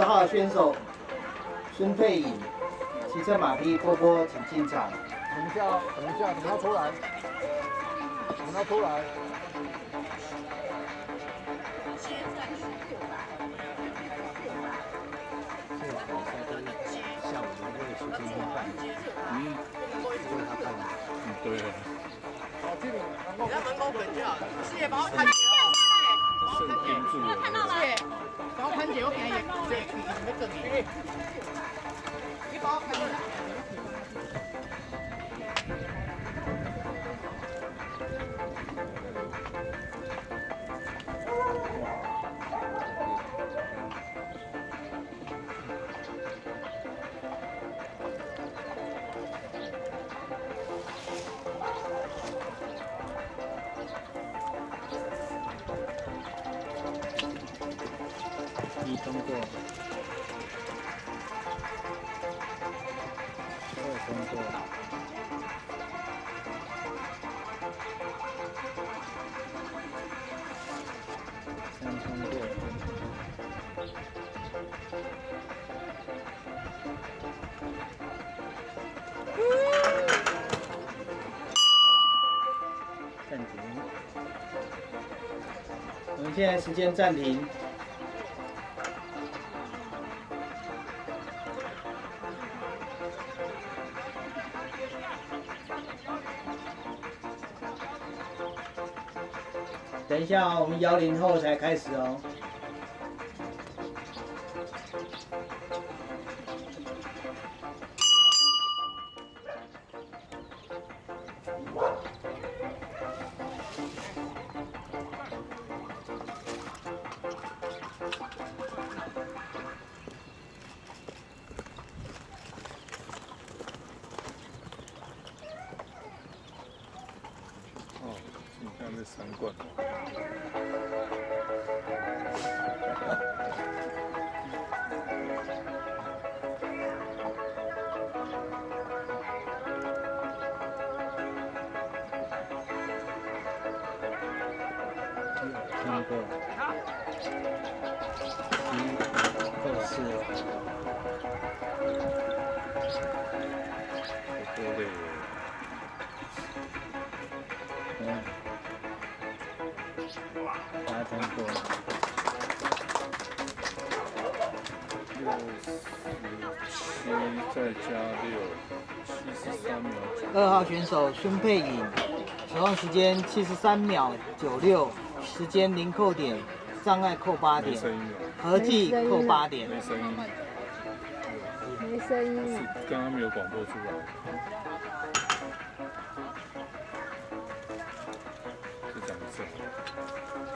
二号选手孙佩颖，骑车马匹波波，请进场。等一下，等一下，等他出来，等他出来。下午的那个时间去办，嗯，为他办，嗯，对。好，这里，你在门口等就好，谢谢帮我看姐哦，谢谢帮我看到了，谢谢帮我看姐，我给你，这你你们等你，你帮我看姐。一通过，二通过，三通过，暂停。我们现在时间暂停。等一下哦，我们摇铃后才开始。哦，你看这三冠。八通过，六十七再加六，七十三秒九。二号选手孙佩颖，使用时间七十三秒九六，时间零扣点，障碍扣八点，合计扣八点。没声音，没声音了。刚刚没有广播出来。